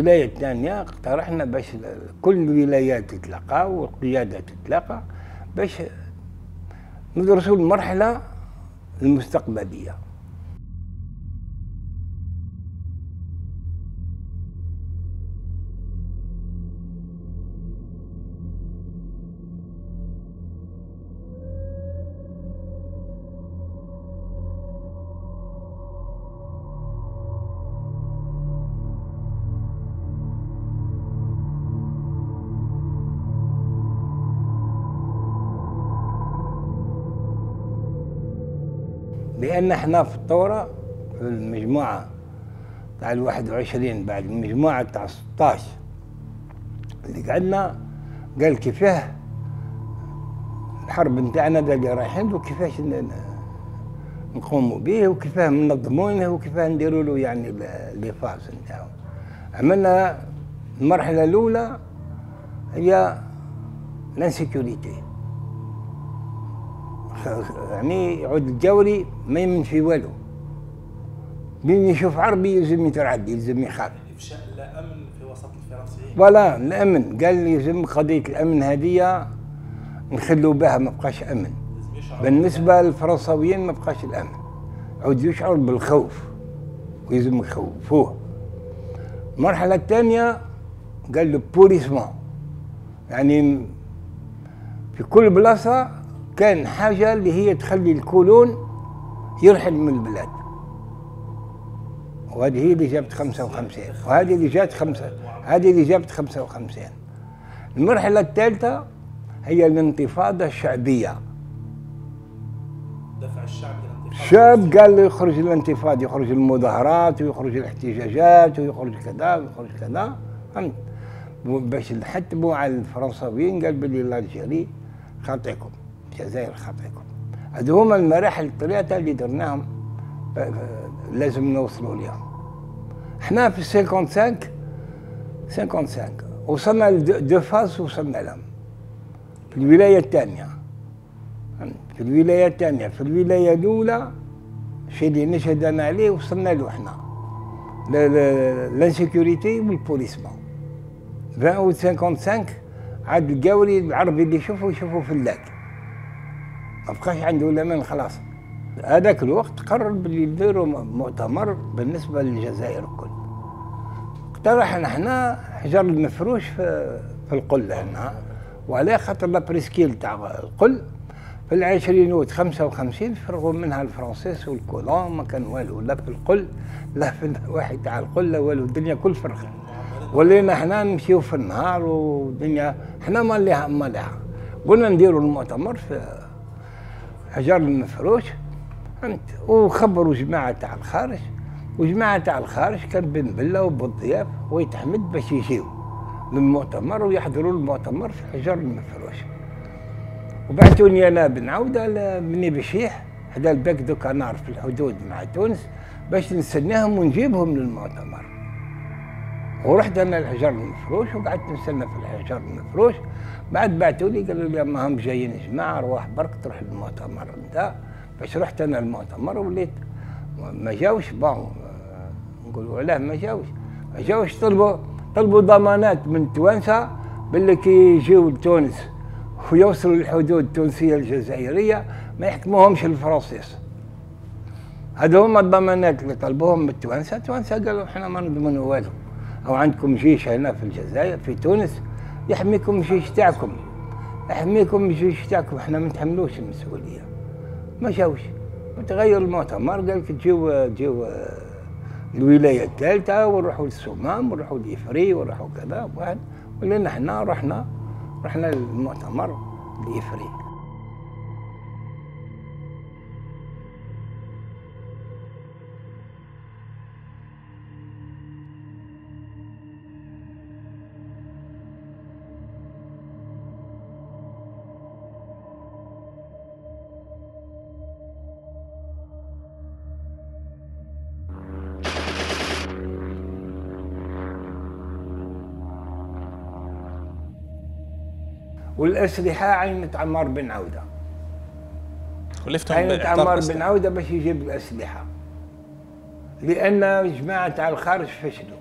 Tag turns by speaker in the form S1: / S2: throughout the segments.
S1: الولاية الثانية اقترحنا باش كل الولايات تتلاقى والقيادة تتلاقى باش ندرسوا المرحلة المستقبلية. لأن إحنا في الثورة في المجموعة تاع ال 21 بعد المجموعة تاع 16 اللي قعدنا قال كيفاه؟ الحرب نتاعنا اللي رايحين وكيفاش نقوموا به وكيفاه ننظمونه وكيفاه نديروا له يعني لي فاز نتاعو عملنا المرحلة الأولى هي لانسيكوريتي يعني يعود الجوري ما يمن في والو. بين يشوف عربي يلزم يترعد يلزم يخاف.
S2: إفشاء الأمن في وسط الفرنسيين.
S1: فوالا الأمن. قال لي يلزم قضية الأمن هذه نخلوا بها ما بقاش أمن. بالنسبة للفرنساويين ما بقاش الأمن. عود يشعر بالخوف ويلزم يخوفوه. المرحلة الثانية قال له بوليسمون يعني في كل بلاصة كان حاجة اللي هي تخلي الكولون يرحل من البلاد. وهذه هي اللي جابت 55 وهذه اللي جابت خمسة هذه اللي جابت 55 المرحلة الثالثة هي الانتفاضة الشعبية.
S2: دفع الشعب
S1: الشعب قال له يخرج الانتفاضة يخرج المظاهرات ويخرج الاحتجاجات ويخرج كذا ويخرج كذا. فهمت؟ باش نحتموا على الفرنساويين قال بلي الجزائري خاطئكم. الجزائر خاطئكم هذو هما المراحل الثلاثة اللي درناهم لازم نوصلوا لهم إحنا في 55 55 وصلنا دو فاز وصلنا لهم. في الولاية الثانية. في الولاية الثانية. في الولاية الأولى الشيء اللي نشهد أنا عليه وصلنا له إحنا لانسيكوريتي والبوليسمون 20 و 55 عاد القاوري العربي اللي يشوفوا يشوفوا في اللاك ما بقاش عنده الامان خلاص. هذاك الوقت قرر باللي يديروا مؤتمر بالنسبة للجزائر الكل. اقترحنا إحنا حجر المفروش في, في القل هنا وعلى خاطر لا بريسكيل تاع القل. في العشرينوات 55 فرغوا منها الفرنسيس والكولون ما كان والو لا في القل لا في الواحد تاع القل لا والو الدنيا كل فرخة. ولينا إحنا نمشيو في النهار والدنيا إحنا ما لها ما لها قلنا نديروا المؤتمر في حجر المفروش فهمت وخبروا جماعة تاع الخارج. وجماعة تاع الخارج كان بن بلة وبالضياف ويتحمد باش يجيو للمؤتمر ويحضروا المؤتمر في حجر المفروش. وبعثوني أنا بن عودة لبني بشيح هذا ال Bec de Canard في الحدود مع تونس باش نستناهم ونجيبهم للمؤتمر. ورحت أنا الحجر المفروش وقعدت نستنى في الحجر المفروش بعد بعثوا لي قالوا لي ما هم جايين جماعة أرواح برك تروح للمؤتمر انت باش رحت أنا المؤتمر وليت. ما جاوش bon نقولوا علاه ما جاوش. ما جاوش طلبوا طلبوا ضمانات من التوانسه باللي كي يجيو لتونس ويوصلوا للحدود التونسية الجزائرية ما يحكموهمش الفرنسيس. هذو هما الضمانات اللي طلبوهم من التوانسه التوانسه قالوا إحنا ما نضمنوا والو. أو عندكم جيش هنا في الجزائر في تونس يحميكم الجيش تاعكم. يحميكم الجيش تاعكم. إحنا ما نتحملوش المسؤولية. ما جاوش. وتغير المؤتمر قال لك تجيو تجيو الولاية الثالثة ونروحوا للسمام ونروحوا لإفري ونروحوا كذا. ولنا إحنا رحنا رحنا للمؤتمر لإفري. والاسلحه عينت عمار بن عوده
S2: كلفتهم
S1: عينت عمار. بن عوده باش يجيب الاسلحه لأن جماعة تاع الخارج فشلوا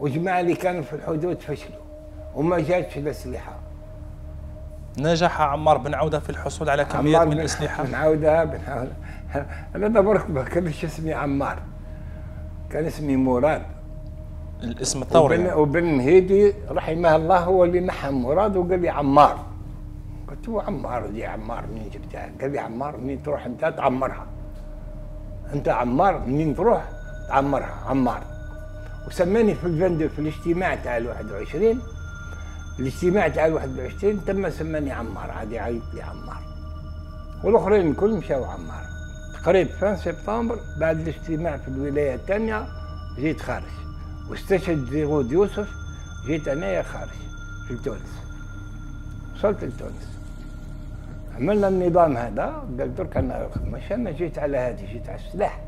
S1: وجماعة اللي كانوا في الحدود فشلوا وما جاتش الأسلحة
S2: نجح عمار بن عودة في الحصول على كميات من
S1: بن-
S2: الأسلحة
S1: بنعاودها بنعاودها أنا دبرك ما كانش اسمي عمار كان اسمي مراد
S2: الاسم الثوري
S1: وبن,
S2: يعني.
S1: وبن هيدي رحمه الله هو اللي نحى مراد وقال لي عمار. قلت له عمار دي عمار منين جبتها؟ قال لي عمار منين تروح انت تعمرها. انت عمار منين تروح تعمرها؟ عمار. وسماني في الفند في الاجتماع تاع ال 21 الاجتماع تاع ال 21 تم سماني عمار عاد يعيط لي عمار. والاخرين الكل مشاو عمار. تقريبا في سبتمبر بعد الاجتماع في الولاية الثانية جيت خارج. واستشهد زيغود يوسف؟ جيت انايا خارج في تونس. وصلت لتونس. عملنا النظام هذا قال درك أنا مش أنا جيت على هذه جيت على السلاح.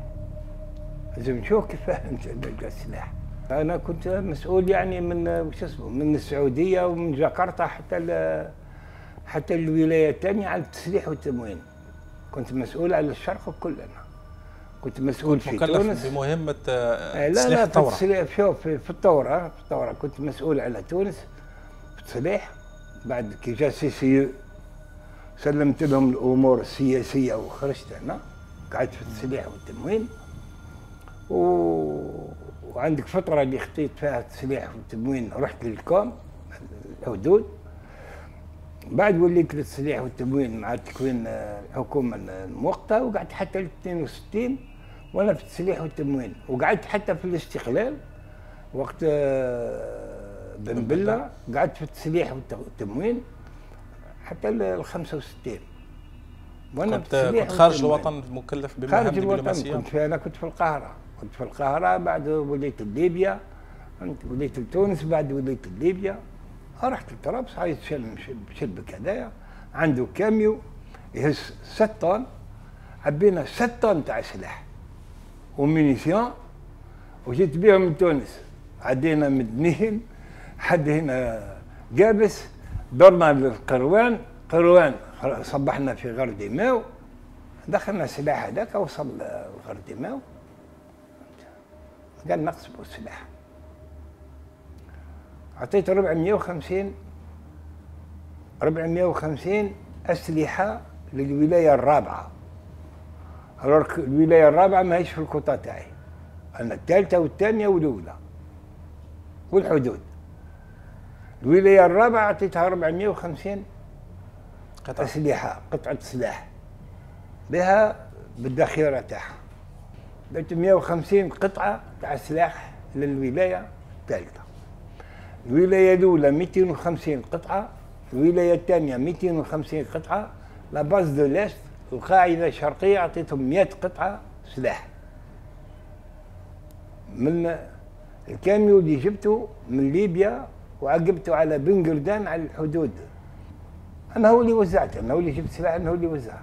S1: لازم نشوف كيف نلقى السلاح. أنا كنت مسؤول يعني من وش اسمه من السعودية ومن جاكرتا حتى ال- حتى الولاية الثانية على التسليح والتموين. كنت مسؤول على الشرق كلنا. كنت مسؤول في تونس.
S2: بمهمة آه،
S1: لا لا في
S2: الثورة.
S1: شوف في, الثورة في الثورة كنت مسؤول على تونس في التسليح بعد كي جا السيسي سلمت لهم الأمور السياسية وخرجت أنا. قعدت في التسليح والتموين. و... وعندك فترة اللي خطيت فيها التسليح والتموين رحت للكوم الحدود. بعد وليت للتسليح والتموين مع تكوين آه، الحكومة المؤقتة وقعدت حتى ل 62 وأنا في التسليح والتموين. وقعدت حتى في الاستقلال وقت آه، بن بلة قعدت في التسليح والت- والتموين حتى ال 65 وأنا
S2: كنت كنت خارج. الوطن مكلف بمهام دبلوماسية
S1: كنت في أنا كنت في القاهرة. كنت في القاهرة بعد وليت ليبيا. وليت لتونس بعد وليت ليبيا. رحت لطرابلس عايز شلبك هذايا عنده كاميو يهز 6 طن. عبينا 6 طن تاع سلاح. ومينيسيون وجيت بيهم لتونس عدينا من دنين حد هنا قابس درنا للقروان قروان صبحنا في غرديماو دخلنا السلاح هذاك وصل الغرديماو قال نقسموا السلاح. أعطيت 450 450 أسلحة للولاية الرابعة. الورك- الولاية الرابعة ما هيش في الكوطة تاعي. أنا الثالثة والثانية والأولى. والحدود. الولاية الرابعة أعطيتها 450
S2: قطع
S1: أسلحة قطعة سلاح. بها بالذخيرة تاعها. درت 150 قطعة تاع سلاح للولاية الثالثة. الولاية الأولى 250 قطعة. الولاية الثانية 250 قطعة. la base de l'Est القاعدة الشرقية أعطيتهم 100 قطعة سلاح. من الكاميو اللي جبته من ليبيا وعقبته على بن قردان على الحدود. أنا هو اللي وزعت أنا هو اللي جبت سلاح أنا هو اللي وزع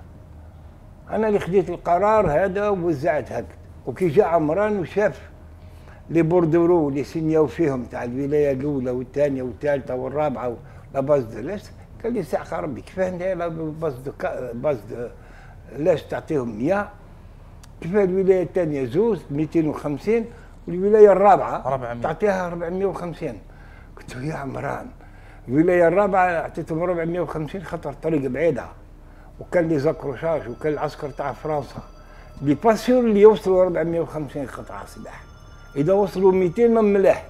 S1: أنا اللي خديت القرار هذا ووزعت هكذا. وكي جاء عمران وشاف les bordereaux اللي سنياو فيهم تاع الولاية الأولى والثانية والثالثة والرابعة la base de l'Est قال لي ساعة ربي كيفاه انت la base de base de l'Est تعطيهم 100 كيفاه الولاية الثانية؟ زوز 250 والولاية الرابعة
S2: 400.
S1: تعطيها 450 قلت له يا عمران الولاية الرابعة أعطيتهم 450 خاطر الطريق بعيدة. وكان لي زكروشاج وكان العسكر تاع فرنسا. لي باسيور اللي يوصلوا 450 قطعه سلاح إذا وصلوا 200 ما ملاح